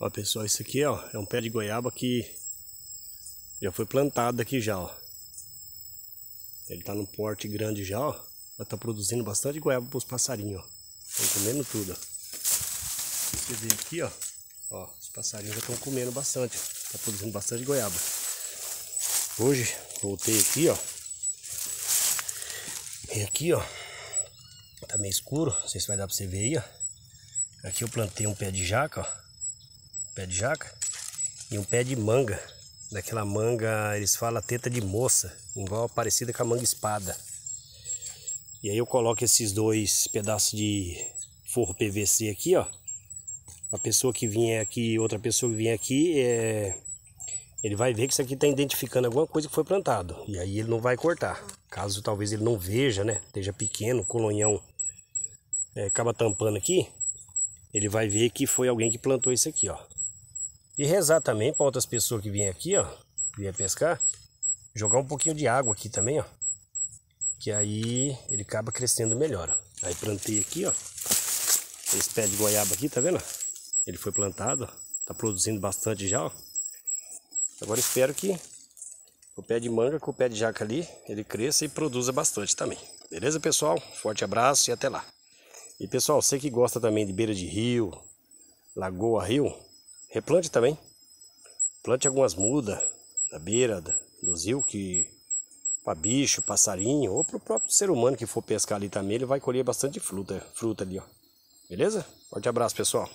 Ó pessoal, isso aqui ó, é um pé de goiaba que já foi plantado aqui já, ó. Ele tá num porte grande já, ó. Tá produzindo bastante goiaba para os passarinhos, ó. Estão comendo tudo, ó. Você vê aqui, ó. Ó, os passarinhos já estão comendo bastante. Tá produzindo bastante goiaba. Hoje, voltei aqui, ó. E aqui, ó. Tá meio escuro. Não sei se vai dar pra você ver aí, ó. Aqui eu plantei um pé de jaca, ó pé de jaca e um pé de manga. Daquela manga, eles falam teta de moça, igual parecida com a manga espada. E aí eu coloco esses dois pedaços de forro PVC aqui, ó. A pessoa que vier aqui, outra pessoa que vier aqui, é... ele vai ver que isso aqui está identificando alguma coisa que foi plantado. E aí ele não vai cortar. Caso talvez ele não veja, né? Esteja pequeno, colonhão é, acaba tampando aqui. Ele vai ver que foi alguém que plantou isso aqui, ó. E rezar também para outras pessoas que vêm aqui, ó, que vêm pescar, jogar um pouquinho de água aqui também, ó. Que aí ele acaba crescendo melhor. Aí plantei aqui, ó. Esse pé de goiaba aqui, tá vendo? Ele foi plantado. Tá produzindo bastante já, ó. Agora espero que o pé de manga com o pé de jaca ali, ele cresça e produza bastante também. Beleza, pessoal? Forte abraço e até lá. E pessoal, você que gosta também de beira de rio, lagoa, rio, Replante também. Plante algumas mudas na beira dos rios que para bicho, passarinho ou para o próprio ser humano que for pescar ali também, ele vai colher bastante fruta, fruta ali, ó. Beleza? Forte abraço, pessoal.